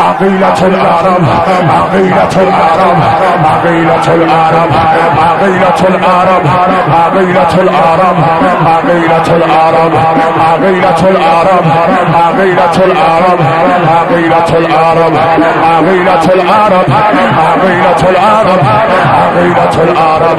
عقيلة العرب عقيلة العرب عقيلة العرب عقيلة العرب عقيلة العرب عقيلة العرب عقيلة العرب عقيلة العرب عقيلة العرب عقيلة العرب عقيلة العرب عقيلة العرب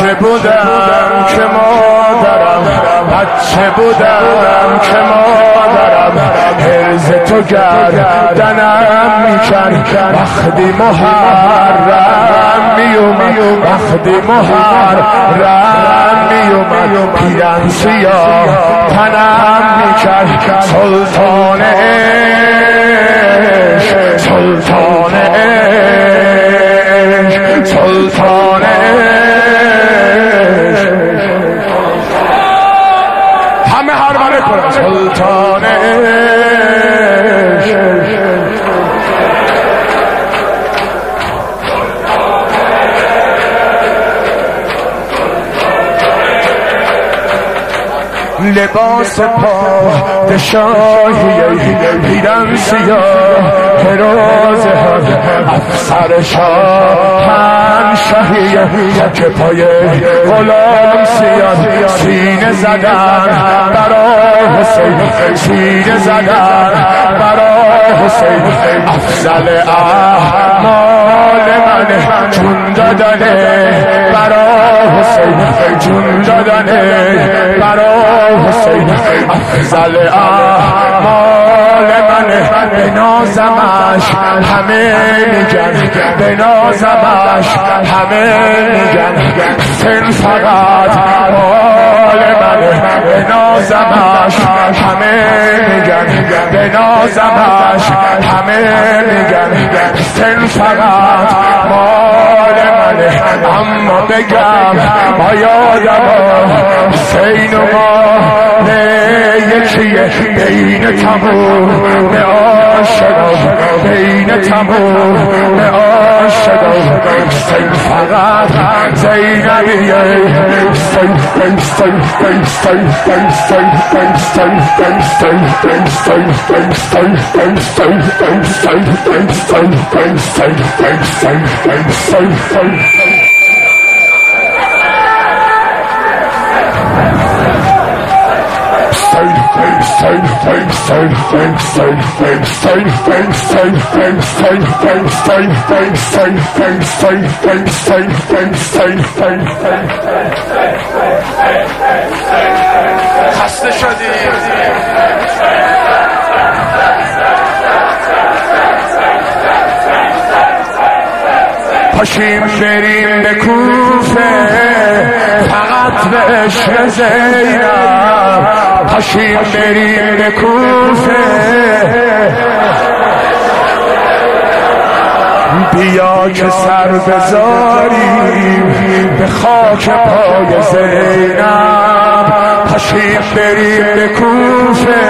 بچه بودم که مادرم؟ بچه بودم که مادرم؟ هرز تو گردنم میکن. وقتی محرم میومد وقتی محرم میومد پیرن سیاه تنم میکن. سلطان عشق سلطان عشق سلطان سلطان لباس پا دشاهی پیرن سیاه که هم افسر شاه. شهی که پای غلام سیاد سینه زدن برا حسین سینه زدن برا حسین. افضل اعمال منه جون دادنه برا حسین جون دادنه برا حسین. افضل اعمال منه به نازمش همه میگن به نازمش همه میگن سن فقط مال منه به نازمش همه میگن به نازمش همه میگن سن فقط اما بگم یادم حسین و ما یکیه؟ بین تموم عاشقان بین تموم عاشقان حسین فقط زینبیه حسین حسین حسین حسین حسین حسین حسین حسین حسین حسین حسین حسین حسین حسین خسته شدی پاشیم بریم به کوفه به عشق زینب پاشیم بریم به کوفه. بیا که سر بذاریم به خاک پای زینب. پاشیم بریم به کوفه.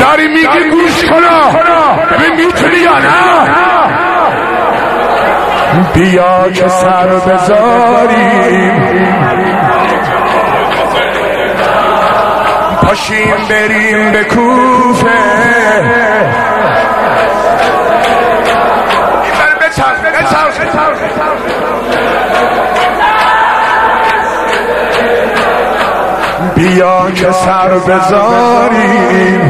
داری میگی گوش کنا ببین می‌تونی یا نه؟ بیا که سر بذاریم. پاشیم بریم به کوفه. بیا که سر بذاریم.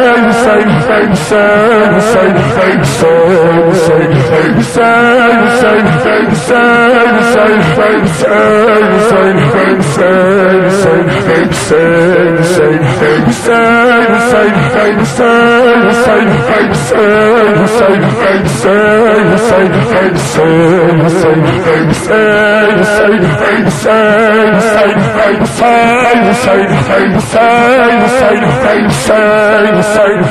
same, same, same, same, same, same,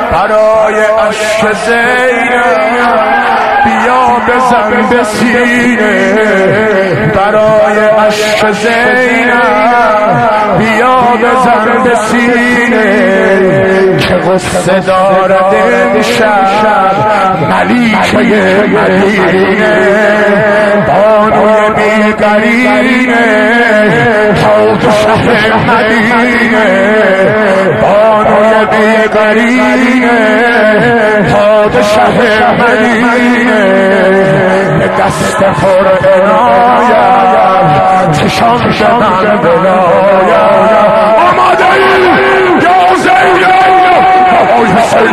برای عشق زینب بیا بزن به سینه. برای عشق زینب بیا بزن به سینه. غصه دارد امشب ملیکه مدینه بانوی بیقرینه پادشه مدینه بانوی بیقرینه پادشه مدینه به دست پر عنایت چشان شدن بلایم I